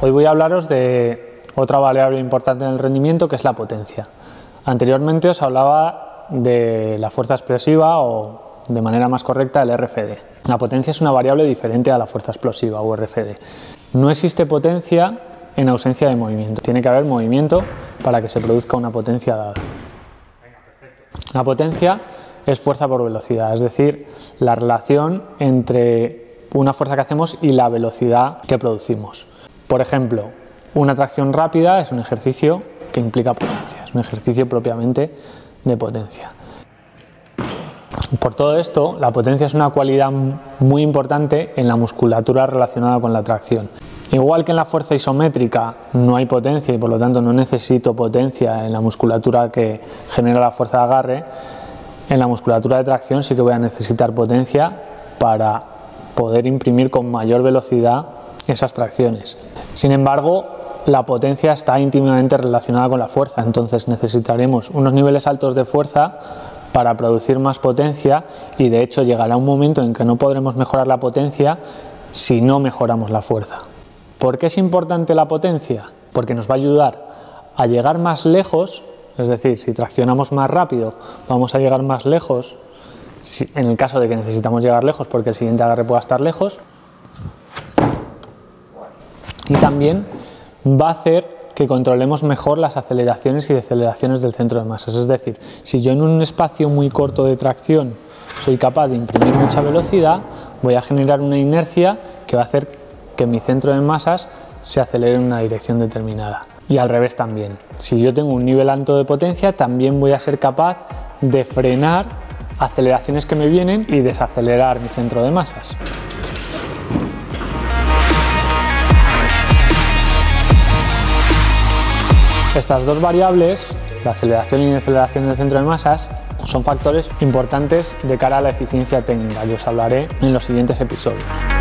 Hoy voy a hablaros de otra variable importante en el rendimiento que es la potencia. Anteriormente os hablaba de la fuerza explosiva o de manera más correcta el RFD. La potencia es una variable diferente a la fuerza explosiva o RFD. No existe potencia en ausencia de movimiento. Tiene que haber movimiento para que se produzca una potencia dada. La potencia es fuerza por velocidad, es decir, la relación entre una fuerza que hacemos y la velocidad que producimos. Por ejemplo, una tracción rápida es un ejercicio que implica potencia, es un ejercicio propiamente de potencia. Por todo esto, la potencia es una cualidad muy importante en la musculatura relacionada con la tracción. Igual que en la fuerza isométrica no hay potencia y por lo tanto no necesito potencia en la musculatura que genera la fuerza de agarre, en la musculatura de tracción sí que voy a necesitar potencia para poder imprimir con mayor velocidad esas tracciones. Sin embargo, la potencia está íntimamente relacionada con la fuerza, entonces necesitaremos unos niveles altos de fuerza para producir más potencia y de hecho llegará un momento en que no podremos mejorar la potencia si no mejoramos la fuerza. ¿Por qué es importante la potencia? Porque nos va a ayudar a llegar más lejos, es decir, si traccionamos más rápido vamos a llegar más lejos, en el caso de que necesitamos llegar lejos porque el siguiente agarre pueda estar lejos, y también va a hacer que controlemos mejor las aceleraciones y deceleraciones del centro de masas. Es decir, si yo en un espacio muy corto de tracción soy capaz de imprimir mucha velocidad, voy a generar una inercia que va a hacer que mi centro de masas se acelere en una dirección determinada. Y al revés también. Si yo tengo un nivel alto de potencia, también voy a ser capaz de frenar aceleraciones que me vienen y desacelerar mi centro de masas. Estas dos variables, la aceleración y deceleración del centro de masas, son factores importantes de cara a la eficiencia técnica y os hablaré en los siguientes episodios.